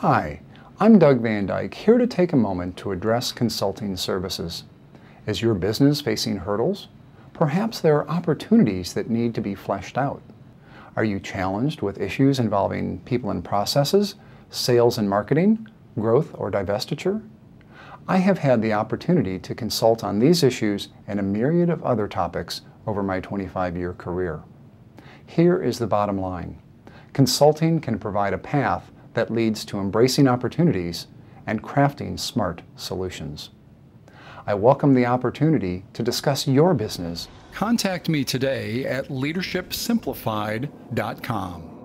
Hi, I'm Doug Van Dyke, here to take a moment to address consulting services. Is your business facing hurdles? Perhaps there are opportunities that need to be fleshed out. Are you challenged with issues involving people and processes, sales and marketing, growth or divestiture? I have had the opportunity to consult on these issues and a myriad of other topics over my 25-year career. Here is the bottom line. Consulting can provide a path that leads to embracing opportunities and crafting smart solutions. I welcome the opportunity to discuss your business. Contact me today at leadershipsimplified.com.